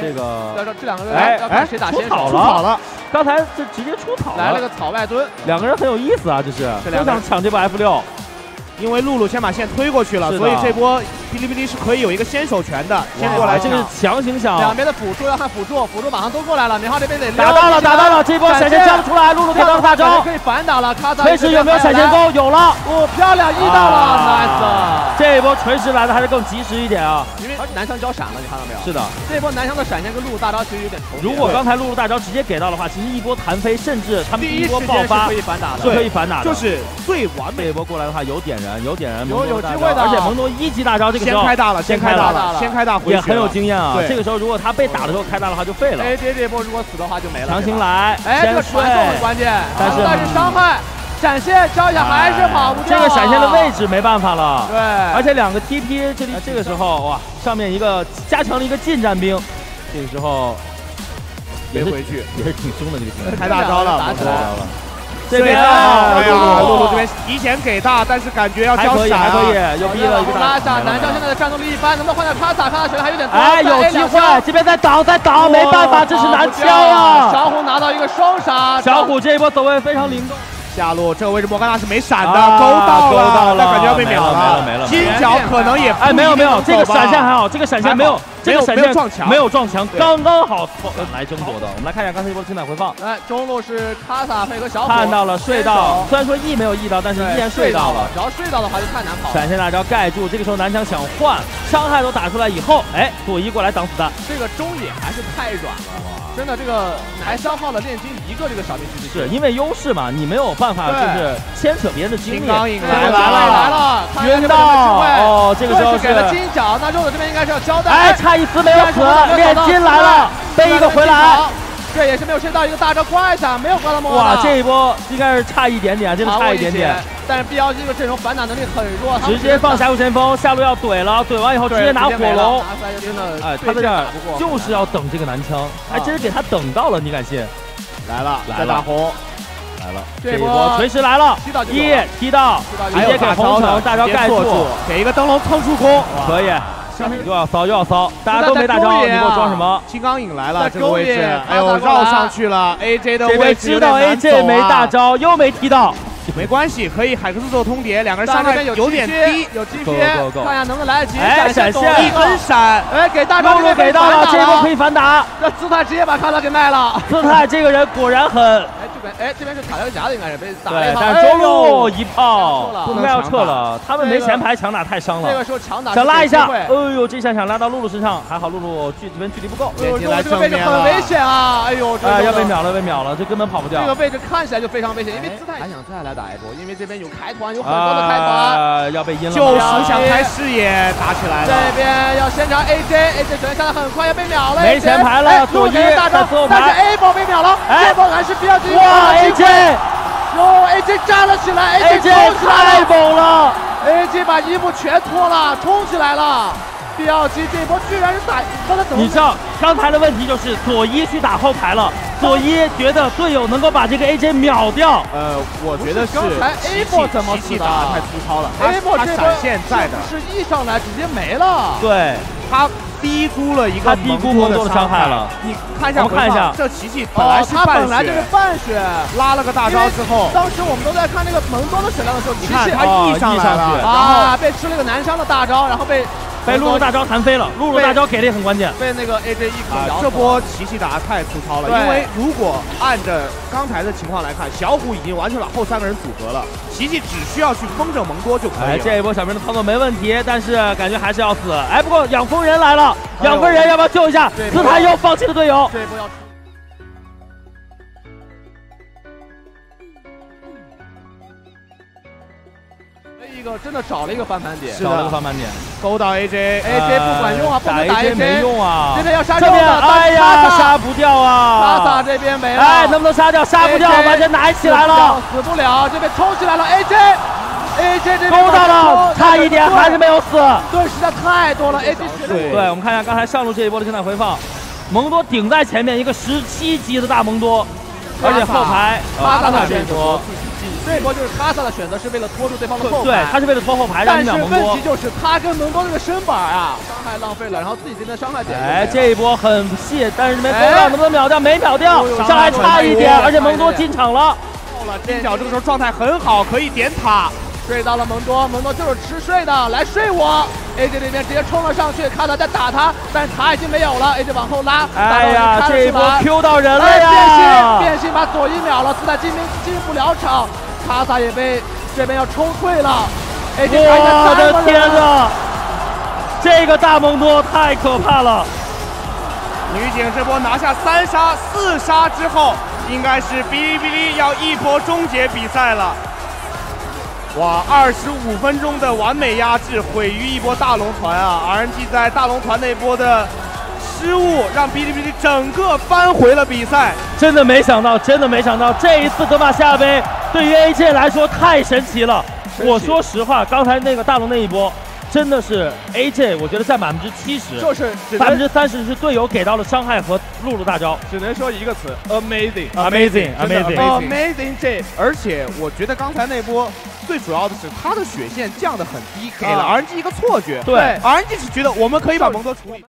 这个这这两个人哎要看谁打先手？出草了，刚才这直接出草来了个草外蹲，两个人很有意思啊，这是都想抢这波 F 六，因为露露先把线推过去了，所以这波哔哩哔哩是可以有一个先手权的，先过来这个是。强行抢。两边的辅助要看辅助，辅助马上都过来了，明浩这边得打到了，打到了，这波闪现交不出来，露露跳到了大招，可以反打了，卡萨锤石有没有闪现钩？有了，哦，漂亮，一到了，nice。这一波锤石来的还是更及时一点啊，因为南枪交闪了，你看到没有？是的，这波南枪的闪现跟露露大招其实有点重叠。如果刚才露露大招直接给到的话，其实一波弹飞，甚至他们第一波爆发是可以反打的，是可以反打的，就是最完美。这一波过来的话有点燃，有点燃，有有机会的而且蒙多一级大招这个时候先开大了，先开大了，先开大回血也很有经验啊，对。这个时候如果他被打的时候开大的话就废了，AJ 这波如果死的话就没了。强行，来，哎，这个传送很关键，但是但是伤害闪现交一下还是跑不掉啊。这个闪现的位置没办法了，对，而且两个 TP 这里这个时候哇，上面一个加强了一个近战兵，这个时候没回去，也是挺凶的这个情况，开大招了，打起来了。这边哎呀，露露露露这边提前给大，但是感觉要交还可以闪啊还可以，又逼了一个拉下大南疆现在的战斗力一般，能不能换掉卡萨？卡萨血量还有点多。哎，有机会，这边在挡在挡，没办法，这是南枪啊！小虎拿到一个双杀，小虎这一波走位非常灵动。下路这个位置莫甘娜是没闪的，啊勾到勾到了但感觉要被秒了。没了没了金角可能也哎，没有没有，这个闪现还好，这个闪现没有，这个闪现没有撞墙。没有撞墙，刚刚好来争夺的。我们来看一下刚才一波的精彩回放，来，中路是卡萨配合小虎，看到了睡到，虽然说 E 没有 E 到，但是依然睡到了。只要睡到的话就太难跑了。闪现大招盖住，这个时候南墙想换，伤害都打出来以后，哎，佐伊过来挡子弹，这个中野还是太软了，真的这个还消耗了炼金一个这个小兵去是因为优势嘛，你没有办法就是牵扯别人的精力。金刚引来来了来了，了，晕到哦，这个时候给了金角，那肉的这边应该是要交代。哎，差一丝没有死，炼金来了，背一个回来。这也是没有吃到一个大招刮一下，没有刮到莫哇，这一波应该是差一点点，真的差一点点。但是 BLG 这个阵容反打能力很弱，直接放峡谷先锋，下路要怼了，怼完以后直接拿火龙。真的，哎，他在这儿就是要等这个男枪，还真是给他等到了，你敢信？来了，来了，大红。来了，这一波锤石来了，一踢到，直接给红城大招盖住，给一个灯笼蹭助攻，可以。又要骚又要骚，大家都没大招，你给我装什么？金刚影来了这个位置，哎呦绕上去了，AJ 的位置知道 AJ 没大招，又没踢到，没关系，可以海克斯做通牒，两个人伤害有点低，有击 pier，看一下能不能来得及。哎，闪现一根闪，哎，给大招给到了，这波可以反打。这姿态直接把卡塔给卖了。姿态这个人果然狠。哎，这边哎这边是塔条夹的，应该是被打了一炮。但是中路一炮不应该要撤了，他们没前排强打太伤了。这个时候强打想拉一下，哎呦，这下想拉到露露身上，还好露露距这边距离不够。露露这个位置很危险啊！哎呦，哎要被秒了，被秒了，这根本跑不掉。这个位置看起来就非常危险，因为姿态还想再来打一波，因为这边有开团，有很多的开团，要被阴了。就是想开视野，打起来了。这边要先查 AJ，AJ 首先下的很快，要被秒了。没前排了，左一大招，但是 A 宝被秒了，A 波还是比较近。哇，AJ！哟，AJ 站了起来，AJ 太猛了，AJ 把衣服全脱了，冲起来了。BLG 这波居然是打，刚才怎么？你知道刚才的问题就是左一去打后排了，左一觉得队友能够把这个 AJ 秒掉。呃，我觉得是刚才 A 波怎么死的？打太粗糙了，A 波他闪现在的，是一上来直接没了。对，他低估了一个低估蒙多的伤害了。你看一下，我们看一下，这琪琪本来是他本来就是半血，拉了个大招之后，当时我们都在看那个蒙多的血量的时候，琪琪他 E 上来了，啊，被吃了个南伤的大招，然后被。被露露大招弹飞了，露露大招给的也很关键。被那个 AJ 一口咬、啊。这波琪琪打的太粗糙了，因为如果按着刚才的情况来看，小虎已经完成了后三个人组合了，琪琪只需要去风筝蒙多就可以了。哎，这一波小明的操作没问题，但是感觉还是要死。哎，不过养蜂人来了，养蜂人要不要救一下？姿态又放弃了队友。这一波要。个真的找了一个翻盘点，找了个翻盘点，勾到 AJ，AJ 不管用啊，不能打 AJ 没用啊，这边要杀这边，哎呀，杀不掉啊，卡萨这边没了，哎，能不能杀掉？杀不掉，完全拿起来了，死不了，这边冲起来了，AJ，AJ 这边勾到了，差一点还是没有死，对实在太多了，AJ 对，对，我们看一下刚才上路这一波的精彩回放，蒙多顶在前面一个十七级的大蒙多，而且后排卡萨这一波。这一波就是卡萨的选择是为了拖住对方的后排，对，他是为了拖后排，让但是问题。就是他跟蒙多这个身板啊，伤害浪费了，然后自己这边伤害点也没哎，这一波很细，但是这边哎风浪能不能秒掉？没秒掉伤害差一点，而且蒙多进场了。到了金角这个时候状态很好，可以点塔。睡到了蒙多，蒙多就是吃睡的，来睡我。AJ 这边直接冲了上去，卡塔在打他，但是塔已经没有了，AJ 往后拉，哎呀，这一波 Q 到人了哎，变呀心！变心把左一秒了，四代金兵进不了场，卡萨也被这边要抽退了。AJ 我的天呐，这个大蒙多太可怕了！女警这波拿下三杀四杀之后，应该是哔哩哔哩要一波终结比赛了。哇，二十五分钟的完美压制，毁于一波大龙团啊！RNG 在大龙团那波的失误，让哔哩哔哩整个扳回了比赛。真的没想到，真的没想到，这一次德玛西亚杯对于 AJ 来说太神奇了。我说实话，刚才那个大龙那一波，真的是 AJ，我觉得占百分之七十，就是只百分之三十是队友给到了伤害和露露大招。只能说一个词，amazing。Amazing, amazing Amazing J，而且我觉得刚才那波最主要的是他的血线降得很低，给了啊 RNG 一个错觉。对，RNG 是觉得我们可以把蒙多处理。